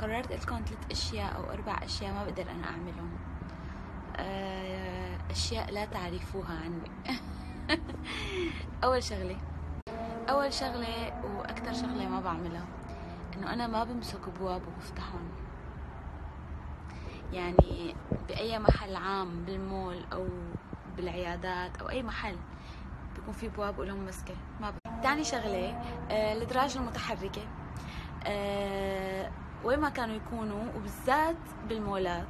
قررت لكم ثلاث أشياء أو أربع أشياء ما بقدر أنا أعملهم. آه، أشياء لا تعرفوها عني. أول شغلة. أول شغلة وأكثر شغلة ما بعملها إنه أنا ما بمسك أبواب وبفتحهم. يعني بأي محل عام بالمول أو بالعيادات أو أي محل بيكون في أبواب ولهم مسكة. ما ب... تاني شغلة آه الادراج المتحركة. آه وين ما كانوا يكونوا وبالذات بالمولات.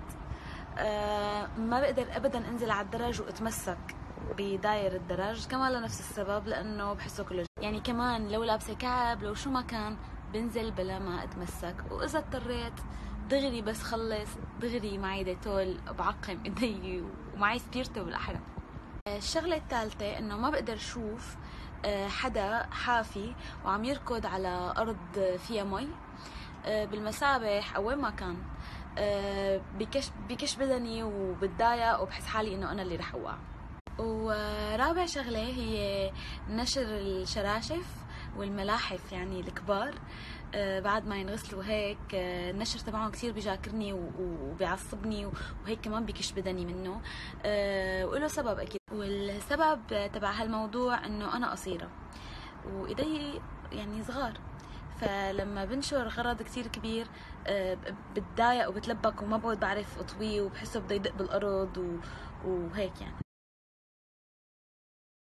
آه ما بقدر ابدا أنزل على الدرج وأتمسك بداير الدرج كمان لنفس السبب لأنه بحسه كله يعني كمان لو لابسة كعب لو شو ما كان بنزل بلا ما أتمسك. وإذا اضطريت دغري بس خلص دغري معي ديتول بعقم إيدي ومعي سبيرتو بالأحرى. الشغلة الثالثة إنه ما بقدر أشوف آه، حدا حافي وعم يركض على أرض فيها مي. آه، بالمسابح أو وين ما كان. آه، بكش بكش بدني وبتضايق وبحس حالي إنه أنا اللي رح أوقع. ورابع شغلة هي نشر الشراشف والملاحف يعني الكبار. آه، بعد ما ينغسلوا هيك آه، النشر تبعهم كثير بيجاكرني وبيعصبني وهيك كمان بكش بدني منه. آه، وله سبب أكيد. والسبب تبع هالموضوع إنه أنا قصيرة. وإيدي يعني صغار. فلما بنشر غرض كثير كبير بتضايق وبتلبك وما بعود بعرف أطويه وبحسه بده يدق بالارض وهيك يعني.